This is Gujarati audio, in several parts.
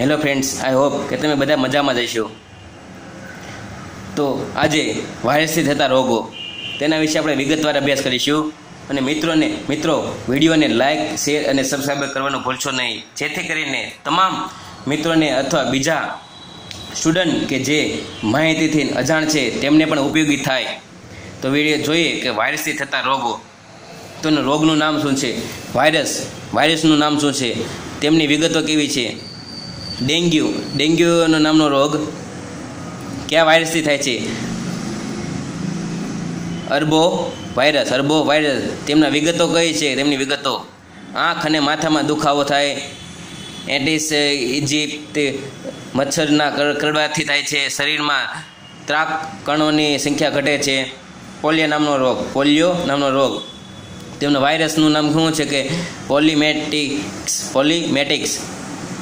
હેલો ફ્રેન્ડ્સ આઈ હોપ કે તમે બધા મજામાં જશો તો આજે વાયરસથી થતા રોગો, તેના વિશે આપણે વિગતવાર અભ્યાસ કરીશું. અને મિત્રોને, મિત્રો, વિડીયોને લાઇક શેર અને સબસ્ક્રાઈબ કરવાનું ભૂલશો નહીં. જેથી કરીને તમામ મિત્રોને અથવા બીજા સ્ટુડન્ટ કે જે માહિતીથી અજાણ છે, તેમને પણ ઉપયોગી થાય. તો વીડિયો જોઈએ કે વાયરસથી થતા રોગો. તો રોગનું નામ શું છે? વાયરસ. વાયરસનું નામ શું છે? તેમની વિગતો કેવી છે? ડેન્ગ્યુ ડેન્ગ્યુનો નામનો રોગ કયા વાયરસથી થાય છે? અર્બો વાયરસ અર્બો વાયરસ તેમના વિગતો કઈ છે? તેમની વિગતો. આંખ અને માથામાં દુખાવો થાય. એન્ટીસ ઇજિપ્ત, મચ્છરના કરડવાથી થાય છે. શરીરમાં ત્રાક કણોની સંખ્યા ઘટે છે. પોલિયો નામનો રોગ. પોલિયો નામનો રોગ. તેમનો વાયરસનું નામ શું છે કે? પોલીમેટિક્સ પોલીમેટિક્સ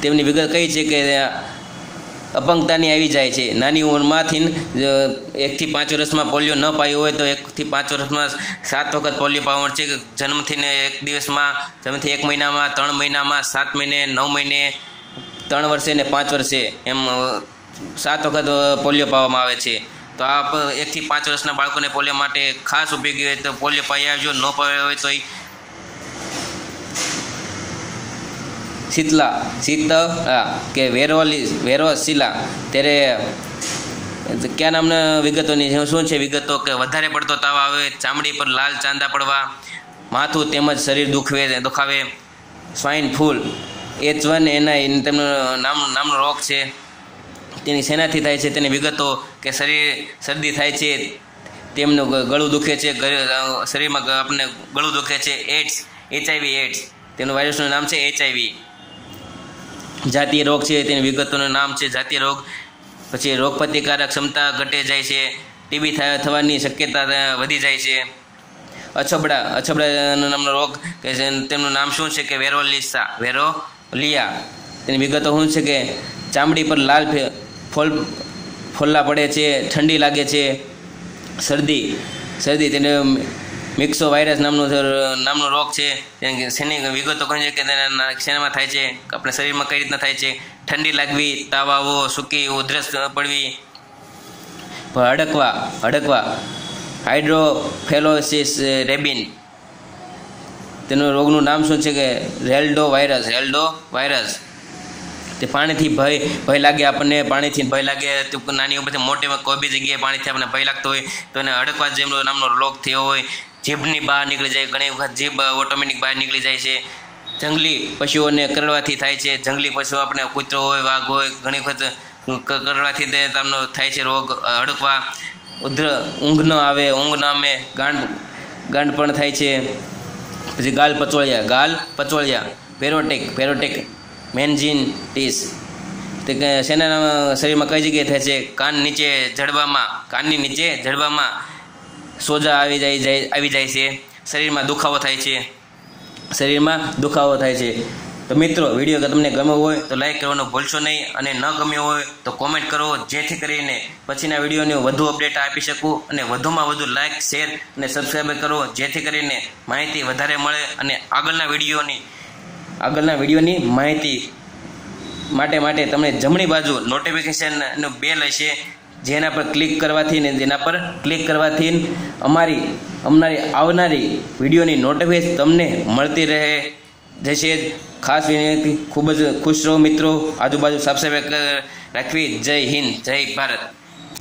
તેમની વિગત કહી છે કે અપંગતાની આવી જાય છે. નાની ઉંમરમાંથી એકથી પાંચ વર્ષમાં પોલિયો ન પાયો હોય તો એકથી પાંચ વર્ષમાં સાત વખત પોલિયો પાવણ છે. જન્મથી ને એક દિવસમાં, જન્મથી એક મહિનામાં, ત્રણ મહિનામાં, સાત મહિને, નવ મહિને, ત્રણ વર્ષે ને પાંચ વર્ષે એમ સાત વખત પોલિયો પાવામાં આવે છે. તો આપ એકથી પાંચ વર્ષના બાળકોને પોલિયો માટે ખાસ ઉપયોગી હોય તો પોલિયો પાઈ આવજો ન પાયો હોય તો શીતલા, શીત કે વેરોલી શીલા ત્યારે કયા નામના વિગતોની શું છે વિગતો? કે વધારે પડતો તાવ આવે, ચામડી પર લાલ ચાંદા પડવા, માથું તેમજ શરીર દુખવે, દુખાવે. સ્વાઇન ફૂલ, એચ વન, એના તેમનો નામ, નામનો રોગ છે. તેની શેનાથી થાય છે તેની વિગતો કે શરીર શરદી થાય છે, તેમનું ગળું દુખે છે શરીરમાં આપણને ગળું દુખે છે એડ્સ એચઆઈવી એડ્સ તેનું વાયરસનું નામ છે એચઆઈવી. જાતીય રોગ છે, તેની વિગતોનું નામ છે જાતીય રોગ. પછી રોગ પ્રતિકારક ક્ષમતા ઘટે જાય છે ટીબી થવાની શક્યતા વધી જાય છે. અછબડા અછબડા નામનો રોગ કે તેમનું નામ શું છે કે વેરોલિસા, વેરોલિયા. તેની વિગતો શું છે કે ચામડી પર લાલ ફોલ, ફોલ્લા પડે છે, ઠંડી લાગે છે, શરદી શરદી તેને મિક્સો વાયરસ નામનો નામનો રોગ છે. શેની વિગતો કહે છે કે તેના શેનામાં થાય છે? આપણા શરીરમાં કઈ રીતના થાય છે? ઠંડી લાગવી તાવ આવવો સૂકી, ઉધરસ પડવી. હડકવા હડકવા હાઇડ્રોફેલોસિસ રેબિન તેનું રોગનું નામ શું છે કે? રેલ્ડો વાયરસ રેલ્ડો વાયરસ તે પાણીથી ભય ભય લાગે આપણને, પાણીથી ભય લાગે. તો નાની ઉપરથી મોટી કોઈ બી જગ્યાએ પાણીથી આપણને ભય લાગતો હોય તો એને હડકવા જેમનો નામનો રોગ થયો હોય જીભની બહાર નીકળી જાય, ઘણી વખત જીભ ઓટોમેટિક બહાર નીકળી જાય છે. જંગલી પશુઓને કરડવાથી થાય છે. જંગલી પશુઓ આપણે કૂતરો હોય, વાઘ હોય, ઘણી વખત કરડવાથી તેમનો થાય છે રોગ, હડકવા. ઉધ્ર ઊંઘ ન આવે, ઊંઘ ન આવે ગાંડ ગાંડ પણ થાય છે. પછી ગાલ પચોળિયા ગાલ પચોળિયા, પેરોટેક પેરોટેક, મેન્જિનટીસ. તે શેના શરીરમાં કઈ જગ્યાએ થાય છે? કાન નીચે જડબામાં, કાનની નીચે જડબામાં. સોજા આવી જાય આવી જાય છે. શરીરમાં દુખાવો થાય છે. શરીરમાં દુખાવો થાય છે. તો મિત્રો, વીડિયો તમને ગમ્યો હોય, તો લાઇક કરવાનું ભૂલશો નહીં. અને ન ગમ્યો હોય, તો કોમેન્ટ કરો. જેથી કરીને પછીના વિડીયોને વધુ અપડેટ આપી શકું અને વધુમાં વધુ લાઇક શેર અને સબસ્ક્રાઈબ કરો. જેથી કરીને માહિતી વધારે મળે અને આગળના વિડીયોની આગળના વિડીયોની માહિતી માટે માટે તમને જમણી બાજુ નોટિફિકેશનનું બેલ હશે. જેના પર ક્લિક કરવાથી ને જેના પર ક્લિક કરવાથી અમારી અમારી આવનારી વિડીયોની નોટિફિકેશન તમને મળતી રહે. જશે ખાસ વિનંતી. ખૂબ જ ખુશ રહો મિત્રો. આજુબાજુ સાફ રાખવી. જય હિન્દ. જય ભારત.